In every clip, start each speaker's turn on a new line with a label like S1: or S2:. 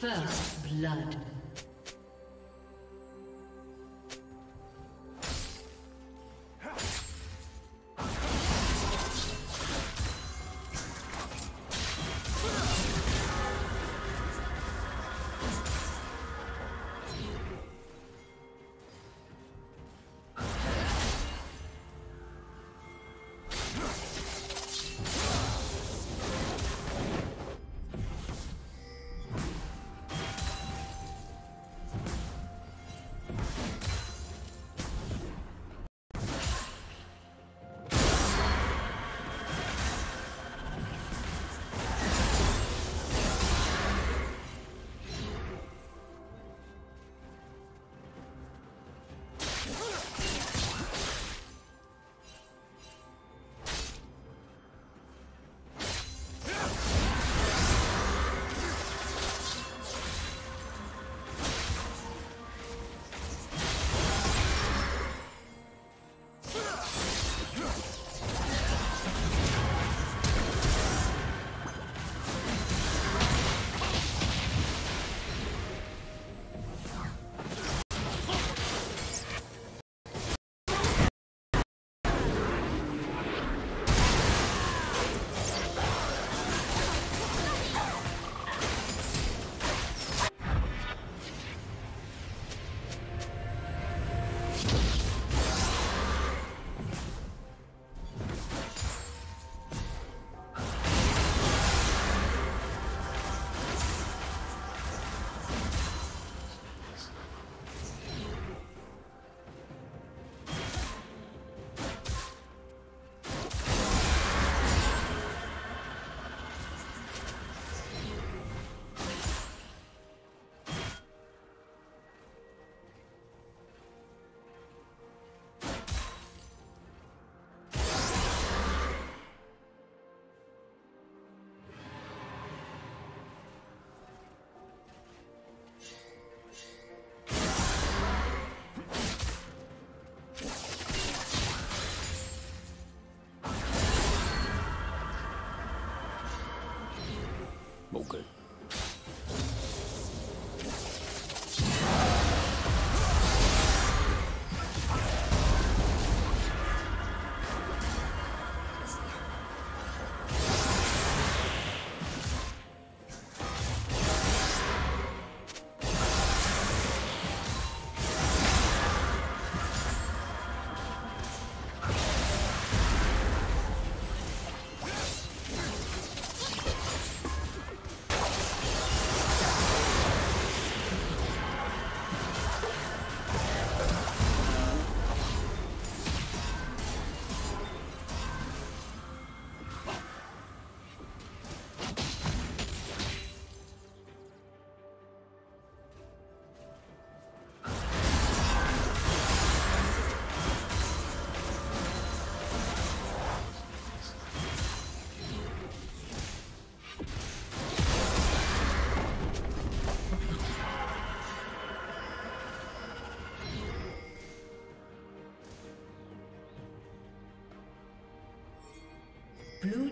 S1: First blood. Blue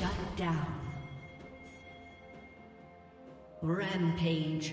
S1: Shut down. Rampage.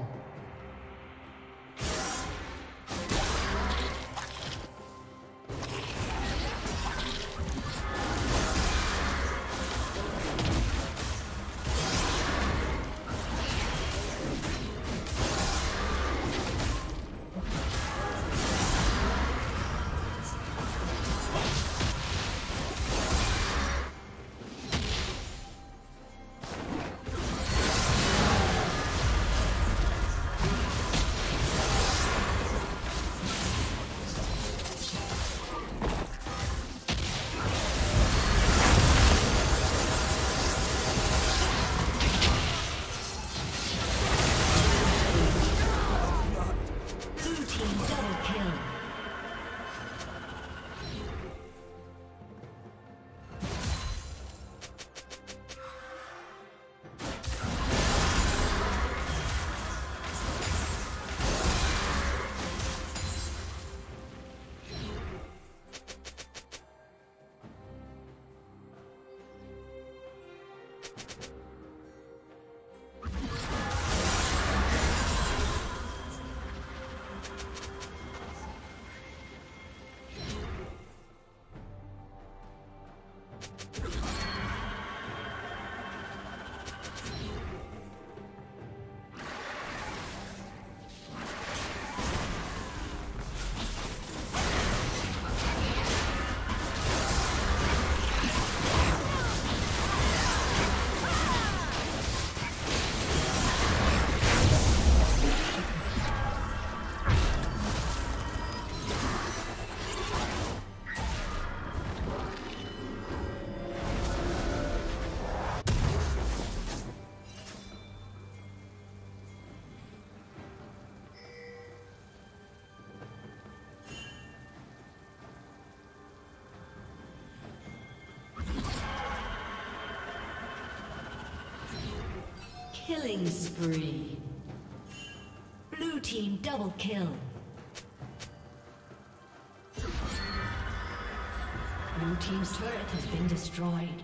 S1: Killing spree. Blue team double kill. Blue team's turret has been destroyed.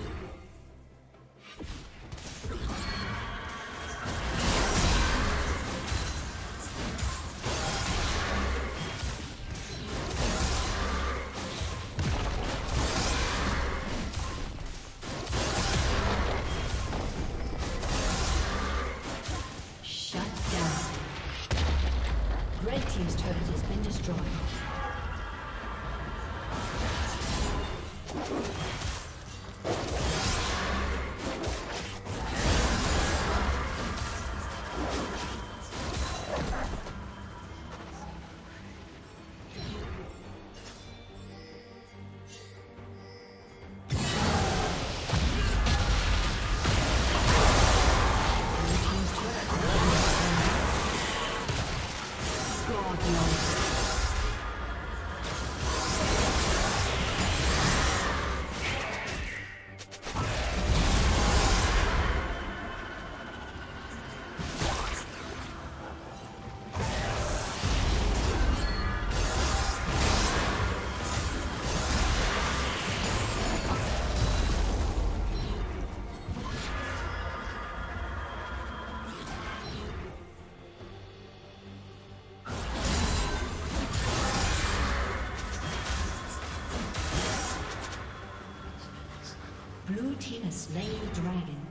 S1: Team slain the dragon.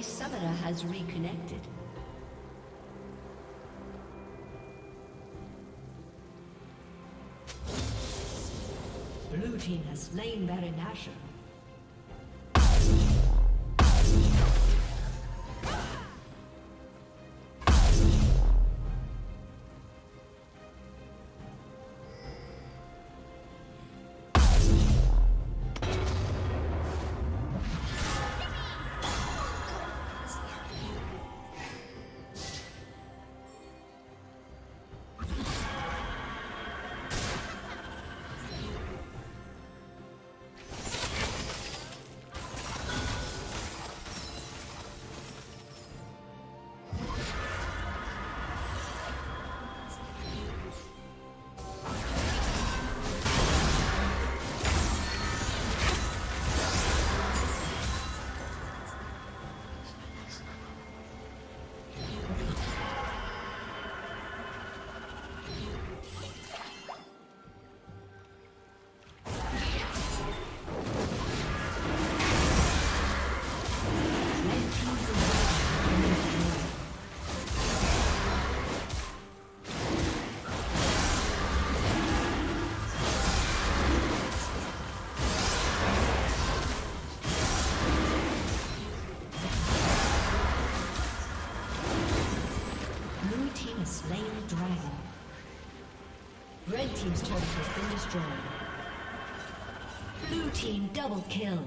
S1: A summoner has reconnected. Blue team has slain Baron Nashor. team's turret has been destroyed. Blue team double kill.